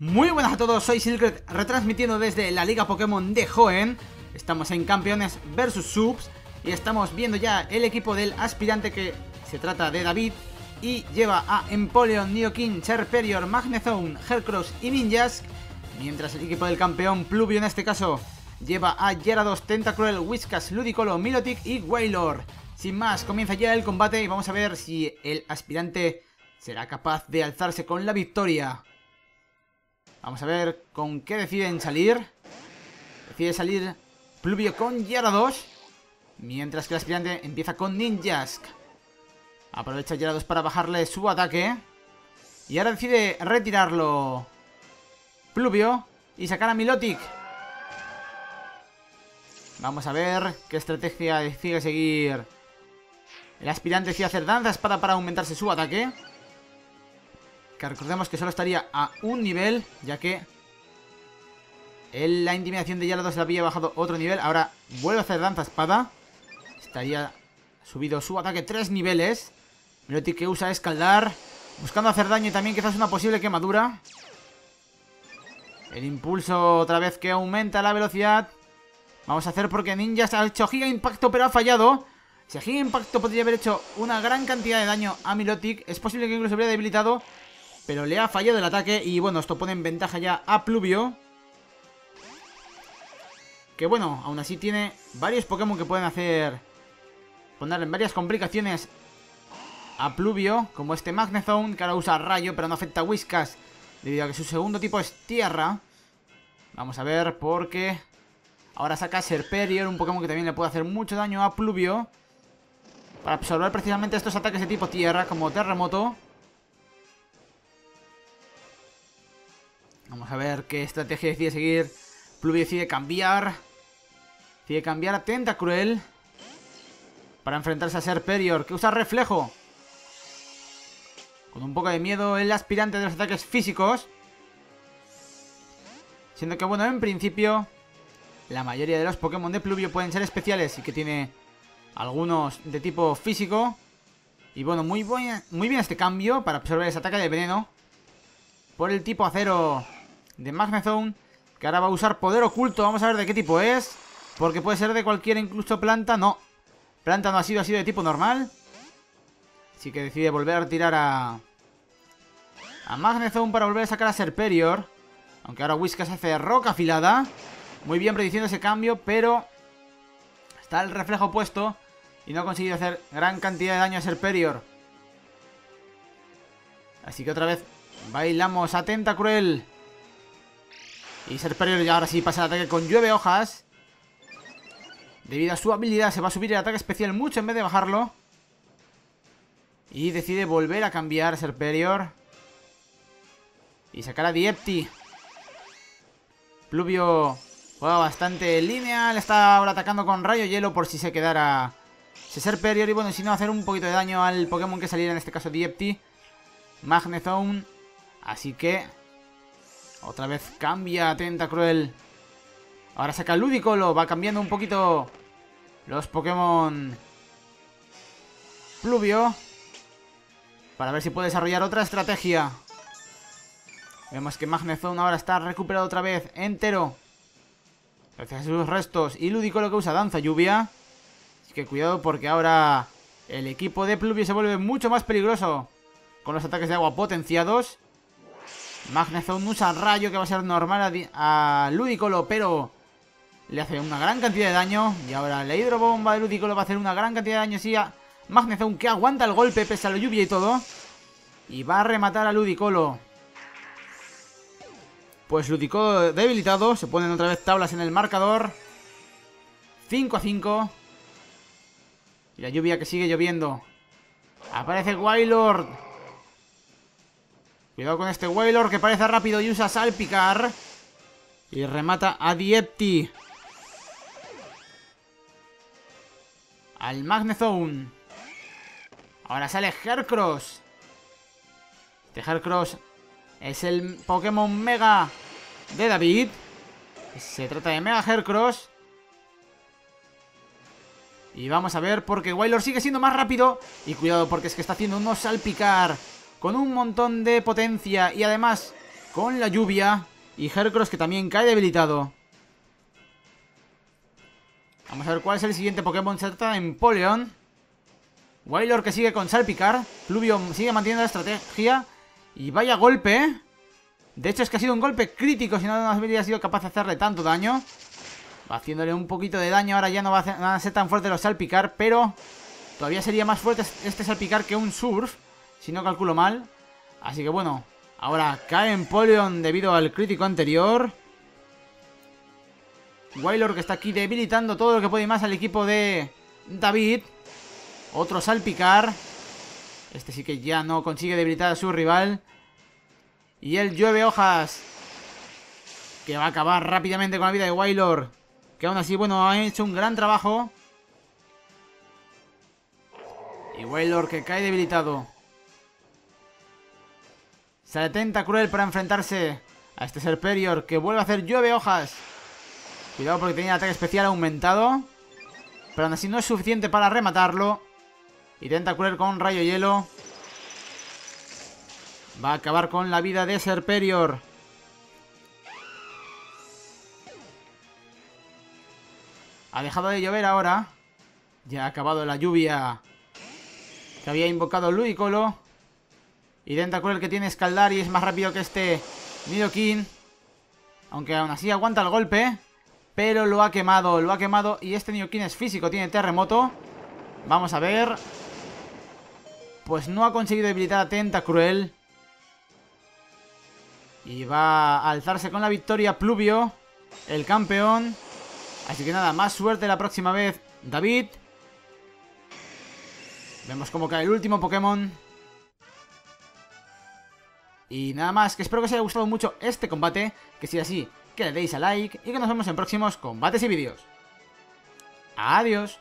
Muy buenas a todos, soy Silkret, retransmitiendo desde la Liga Pokémon de Hoenn. Estamos en Campeones vs Subs y estamos viendo ya el equipo del aspirante que se trata de David y lleva a Empoleon, Nidoking, Charperior, Magnezone, Hercross y Ninjask, mientras el equipo del campeón Pluvio en este caso lleva a Gyarados, Tentacruel, Whiskas, Ludicolo, Milotic y Wailor. Sin más, comienza ya el combate y vamos a ver si el aspirante será capaz de alzarse con la victoria. Vamos a ver con qué deciden salir. Decide salir Pluvio con Gyarados. Mientras que el aspirante empieza con Ninjask. Aprovecha Gyarados para bajarle su ataque. Y ahora decide retirarlo Pluvio y sacar a Milotic. Vamos a ver qué estrategia decide seguir. El aspirante decide hacer danza espada para aumentarse su ataque. Que recordemos que solo estaría a un nivel, ya que en la intimidación de Gyarados le había bajado otro nivel. Ahora vuelve a hacer danza espada. Estaría subido su ataque tres niveles. Milotic que usa escaldar. Buscando hacer daño y también quizás una posible quemadura. El impulso otra vez que aumenta la velocidad. Vamos a hacer porque Ninja ha hecho Giga Impacto pero ha fallado. Si Giga Impacto podría haber hecho una gran cantidad de daño a Milotic, es posible que incluso hubiera debilitado, pero le ha fallado el ataque y bueno, esto pone en ventaja ya a Pluvio. Que bueno, aún así tiene varios Pokémon que pueden hacer... Ponerle en varias complicaciones a Pluvio, como este Magnezone, que ahora usa rayo, pero no afecta a Whiskas, debido a que su segundo tipo es tierra. Vamos a ver, porque ahora saca Serperior, un Pokémon que también le puede hacer mucho daño a Pluvio. Para absorber precisamente estos ataques de tipo tierra, como terremoto. Vamos a ver qué estrategia decide seguir. Pluvio decide cambiar. Decide cambiar a Tentacruel. Para enfrentarse a Serperior, que usa reflejo. Con un poco de miedo el aspirante de los ataques físicos. Siendo que, bueno, en principio, la mayoría de los Pokémon de Pluvio pueden ser especiales y que tiene algunos de tipo físico. Y bueno, muy, buen, muy bien este cambio para absorber ese ataque de veneno. Por el tipo acero de Magnezone, que ahora va a usar poder oculto. Vamos a ver de qué tipo es. Porque puede ser de cualquier incluso planta. No, planta no ha sido, ha sido de tipo normal. Así que decide volver a retirar a... A Magnezone para volver a sacar a Serperior. Aunque ahora Whiskas hace roca afilada. Muy bien prediciendo ese cambio, pero... Está el reflejo puesto. Y no ha conseguido hacer gran cantidad de daño a Serperior. Así que otra vez bailamos a Tentacruel. Y Serperior ya ahora sí pasa el ataque con llueve hojas. Debido a su habilidad se va a subir el ataque especial mucho en vez de bajarlo. Y decide volver a cambiar Serperior. Y sacar a Diepti. Pluvio juega bastante lineal. Está ahora atacando con rayo hielo por si se quedara Serperior. Y bueno, si no, hacer un poquito de daño al Pokémon que saliera, en este caso Diepti. Magnezone. Así que... Otra vez cambia Tentacruel. Ahora saca Ludicolo. Va cambiando un poquito los Pokémon Pluvio. Para ver si puede desarrollar otra estrategia. Vemos que Magnezone ahora está recuperado otra vez entero. Gracias a sus restos. Y Ludicolo que usa Danza Lluvia. Así que cuidado porque ahora el equipo de Pluvio se vuelve mucho más peligroso. Con los ataques de agua potenciados. Magnezone usa Rayo que va a ser normal a, a Ludicolo. Pero le hace una gran cantidad de daño. Y ahora la hidrobomba de Ludicolo va a hacer una gran cantidad de daño. Sí, a Magnezone que aguanta el golpe pese a la lluvia y todo. Y va a rematar a Ludicolo. Pues Ludicolo debilitado. Se ponen otra vez tablas en el marcador. 5 a 5. Y la lluvia que sigue lloviendo. Aparece Wailord. Cuidado con este Wailord que parece rápido y usa Salpicar. Y remata a Diepti. Al Magnezone. Ahora sale Hercross. Este Hercross es el Pokémon Mega de David. Se trata de Mega Hercross. Y vamos a ver porque Wailord sigue siendo más rápido. Y cuidado porque es que está haciendo unos salpicar con un montón de potencia y además con la lluvia. Y Heracross que también cae debilitado. Vamos a ver cuál es el siguiente Pokémon. Se trata de Empoleon. Wailor que sigue con Salpicar. Pluvio sigue manteniendo la estrategia. Y vaya golpe, ¿eh? De hecho es que ha sido un golpe crítico si no, no habría sido capaz de hacerle tanto daño. Va haciéndole un poquito de daño. Ahora ya no va a, ser tan fuerte los salpicar. Pero todavía sería más fuerte este salpicar que un surf. Si no calculo mal. Así que bueno. Ahora cae en Polion debido al crítico anterior. Wailor que está aquí debilitando todo lo que puede más al equipo de David. Otro salpicar. Este sí que ya no consigue debilitar a su rival. Y él llueve hojas. Que va a acabar rápidamente con la vida de Wailor. Que aún así, bueno, ha hecho un gran trabajo. Y Wailor que cae debilitado. Se atenta Cruel para enfrentarse a este Serperior que vuelve a hacer llueve hojas. Cuidado porque tenía ataque especial aumentado. Pero aún así no es suficiente para rematarlo. Intenta Cruel con rayo hielo. Va a acabar con la vida de Serperior. Ha dejado de llover ahora. Ya ha acabado la lluvia que había invocado Luicolo. Y Dentacruel que tiene escaldar y es más rápido que este Nidoking. Aunque aún así aguanta el golpe. Pero lo ha quemado, lo ha quemado. Y este Nidoking es físico, tiene terremoto. Vamos a ver. Pues no ha conseguido debilitar a Tentacruel. Y va a alzarse con la victoria Pluvio, el campeón. Así que nada, más suerte la próxima vez, David. Vemos cómo cae el último Pokémon. Y nada más, que espero que os haya gustado mucho este combate. Que si así, que le deis a like y que nos vemos en próximos combates y vídeos. Adiós.